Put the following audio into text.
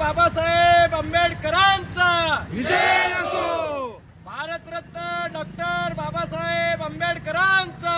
बाबासाहेब आंबेडकरांचा. विजय असो. भारतरत्न डॉक्टर बाबासाहेब आंबेडकरांचा.